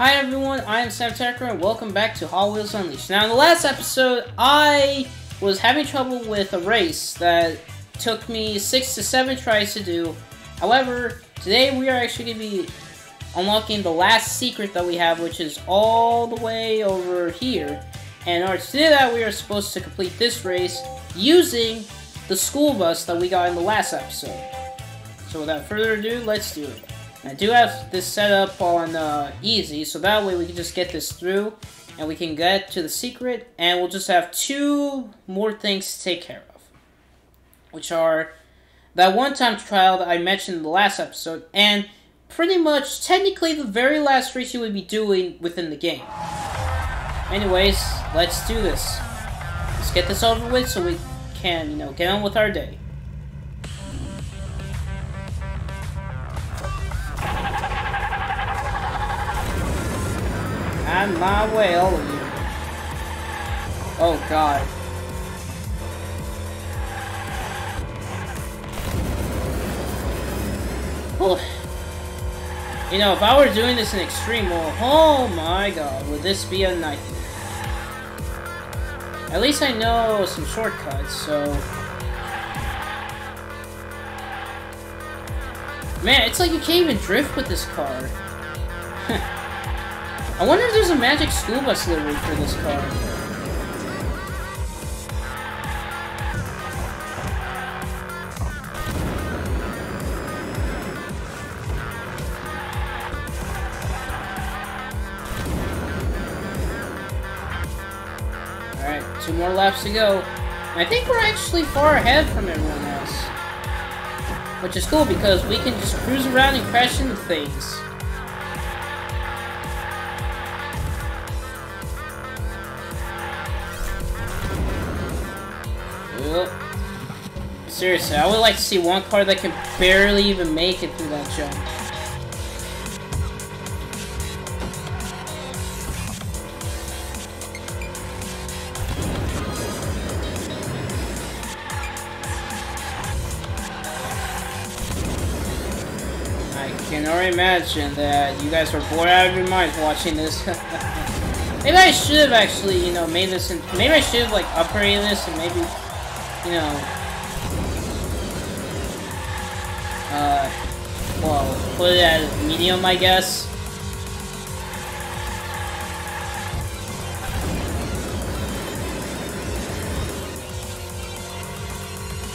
Hi everyone, I am Sam Tucker and welcome back to Hot Wheels Unleashed. Now in the last episode, I was having trouble with a race that took me 6 to 7 tries to do. However, today we are actually going to be unlocking the last secret that we have, which is all the way over here. And in order to do that, we are supposed to complete this race using the school bus that we got in the last episode. So without further ado, let's do it. I do have this set up on uh, easy, so that way we can just get this through, and we can get to the secret, and we'll just have two more things to take care of. Which are that one-time trial that I mentioned in the last episode, and pretty much, technically, the very last race you would be doing within the game. Anyways, let's do this. Let's get this over with so we can, you know, get on with our day. On my way. Oh god. You know, if I were doing this in extreme oh my god, would this be a nightmare. At least I know some shortcuts, so... Man, it's like you can't even drift with this car. I wonder if there's a magic school bus livery for this car. Alright, two more laps to go. I think we're actually far ahead from everyone else. Which is cool because we can just cruise around and crash into things. Seriously, I would like to see one car that can barely even make it through that jump. I can already imagine that you guys were bored out of your minds watching this. maybe I should have actually, you know, made this in- maybe I should have, like, upgraded this and maybe, you know, uh, well, put it at medium, I guess.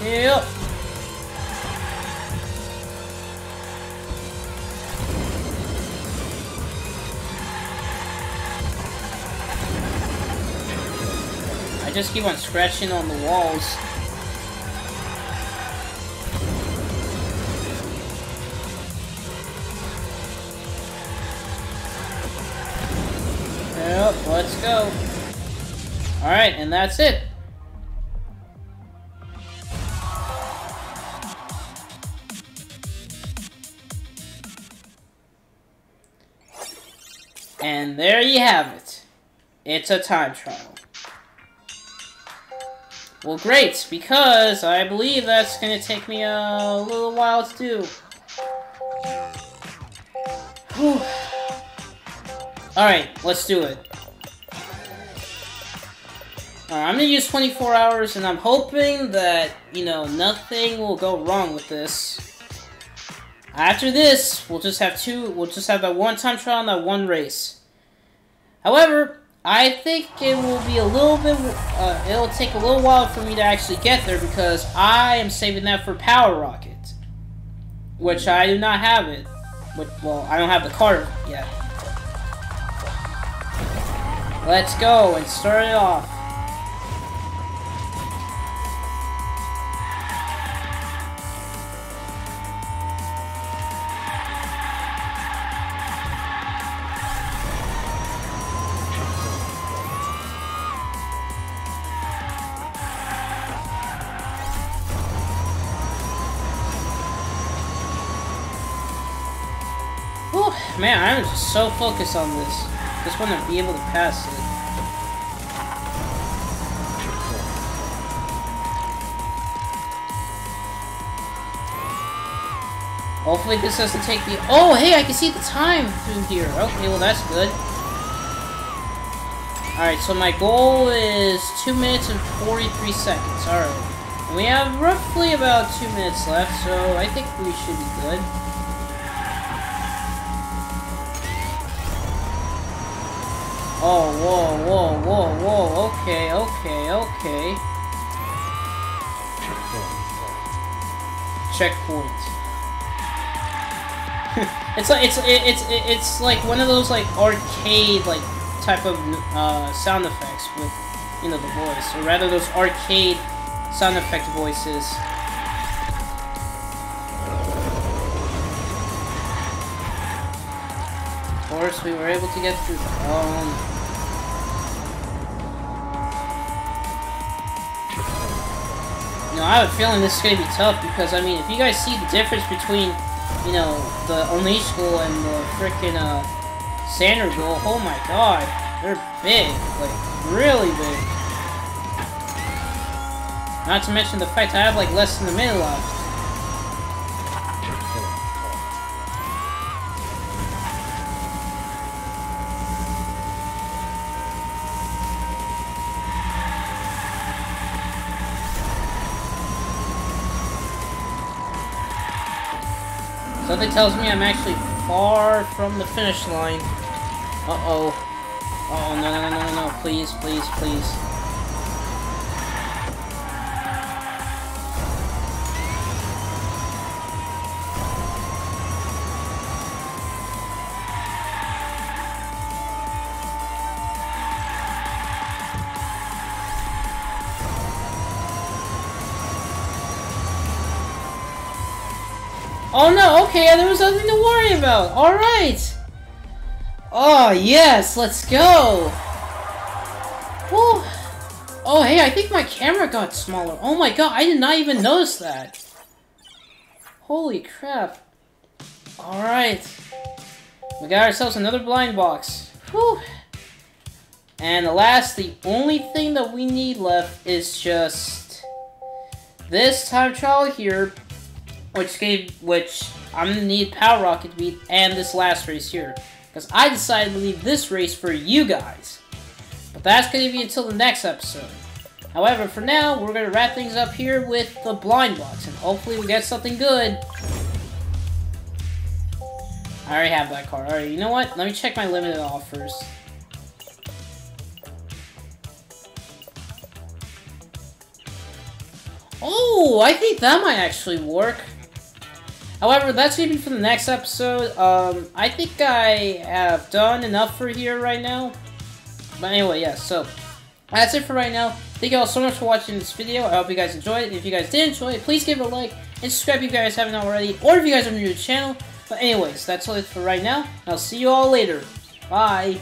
Yep. Just keep on scratching on the walls. Yep, let's go. Alright, and that's it. And there you have it. It's a time trial. Well, great, because I believe that's going to take me a little while to do. Alright, let's do it. I'm gonna use 24 hours, and I'm hoping that, you know, nothing will go wrong with this. After this, we'll just have two, we'll just have that one time trial and that one race. However, I think it will be a little bit, uh, it'll take a little while for me to actually get there because I am saving that for Power Rocket. Which I do not have it. Which, well, I don't have the car yet. Let's go and start it off. Man, I'm just so focused on this. Just want to be able to pass it. Hopefully this doesn't take me... Oh, hey, I can see the time through here. Okay, well, that's good. Alright, so my goal is 2 minutes and 43 seconds. Alright. We have roughly about 2 minutes left, so I think we should be good. Oh, whoa, whoa, whoa, whoa. Okay, okay, okay. Checkpoint. it's like it's it's it's like one of those like arcade like type of uh, sound effects with you know the voice, or rather those arcade sound effect voices. Course, we were able to get through. Um, you know, I have a feeling this is gonna be tough because I mean, if you guys see the difference between you know, the Unleash School and the freaking uh, Sander School, oh my god, they're big, like, really big. Not to mention the fact I have like less than a minute left. Something tells me I'm actually far from the finish line. Uh-oh. Oh, no, no, no, no, no, please, please, please. Oh no, okay, there was nothing to worry about. Alright. Oh, yes, let's go. Whew. Oh, hey, I think my camera got smaller. Oh my god, I did not even notice that. Holy crap. Alright. We got ourselves another blind box. Whew. And the last, the only thing that we need left is just this time trial here which gave which I'm gonna need Power Rocket to beat and this last race here. Because I decided to leave this race for you guys. But that's gonna be until the next episode. However, for now, we're gonna wrap things up here with the blind box, and hopefully we get something good. I already have that card. Alright, you know what? Let me check my limited offers. Oh, I think that might actually work. However, that's going to be for the next episode. Um, I think I have done enough for here right now. But anyway, yeah, so that's it for right now. Thank you all so much for watching this video. I hope you guys enjoyed it. If you guys did enjoy it, please give it a like and subscribe if you guys haven't already, or if you guys are new to the channel. But anyways, that's all it for right now. I'll see you all later. Bye.